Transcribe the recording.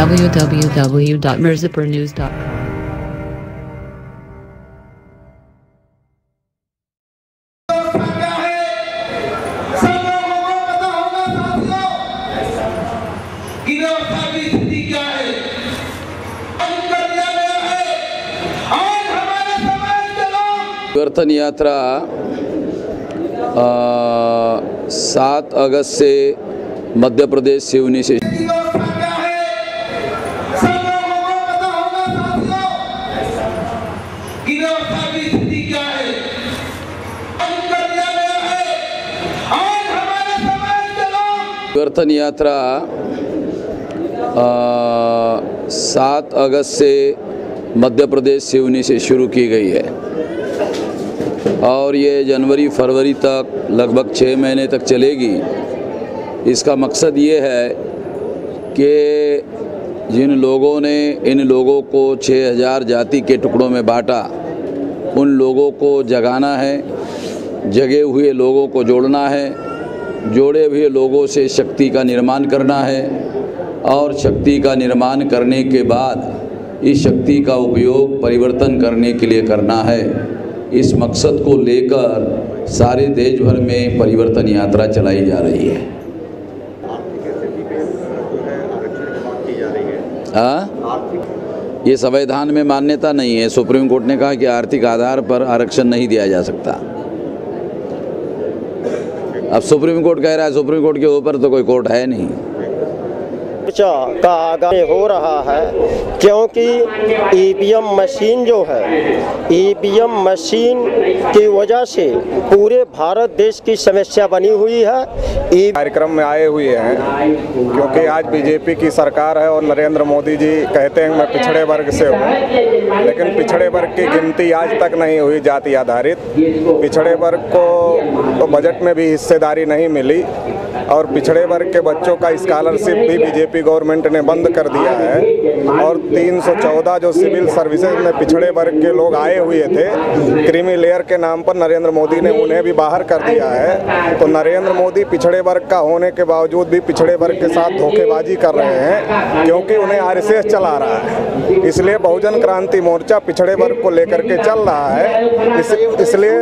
www.mirzapurnews.com. परिवर्तन यात्रा सात अगस्त से मध्य प्रदेश सिवनी से की व्यवस्था क्या है सब लोगों को पता होगा साथियों कि व्यवस्था की स्थिति क्या है बंद कर दिया गया है आज हमारे समाज के परिवर्तन यात्रा सात अगस्त से मध्य प्रदेश सिवनी से शुरू की गई है। और ये जनवरी फरवरी तक लगभग छः महीने तक चलेगी। इसका मकसद ये है कि जिन लोगों ने इन लोगों को 6000 जाति के टुकड़ों में बांटा, उन लोगों को जगाना है, जगे हुए लोगों को जोड़ना है जोड़े हुए लोगों से शक्ति का निर्माण करना है और शक्ति का निर्माण करने के बाद इस शक्ति का उपयोग परिवर्तन करने के लिए करना है। इस मकसद को लेकर सारे देश भर में परिवर्तन यात्रा चलाई जा रही है। हाँ? ये संविधान में मान्यता नहीं है। सुप्रीम कोर्ट ने कहा कि आर्थिक आधार पर आरक्षण नहीं दिया जा सकता। अब सुप्रीम कोर्ट कह रहा है, सुप्रीम कोर्ट के ऊपर तो कोई कोर्ट है नहीं। चर्चा का आगामी हो रहा है, क्योंकि ईवीएम मशीन जो है ईवीएम मशीन की वजह से पूरे भारत देश की समस्या बनी हुई है। ई कार्यक्रम में आए हुए हैं, क्योंकि आज बीजेपी की सरकार है और नरेंद्र मोदी जी कहते हैं, मैं पिछड़े वर्ग से हूँ। लेकिन पिछड़े वर्ग की गिनती आज तक नहीं हुई जाति आधारित। पिछड़े वर्ग को तो बजट में भी हिस्सेदारी नहीं मिली। और पिछड़े वर्ग के बच्चों का स्कॉलरशिप भी बीजेपी गवर्नमेंट ने बंद कर दिया है। और 314 जो सिविल सर्विसेज़ में पिछड़े वर्ग के लोग आए हुए थे क्रीमी लेयर के नाम पर नरेंद्र मोदी ने उन्हें भी बाहर कर दिया है। तो नरेंद्र मोदी पिछड़े वर्ग का होने के बावजूद भी पिछड़े वर्ग के साथ धोखेबाजी कर रहे हैं क्योंकि उन्हें आरएसएस चला रहा है। इसलिए बहुजन क्रांति मोर्चा पिछड़े वर्ग को लेकर के चल रहा है। इस, इसलिए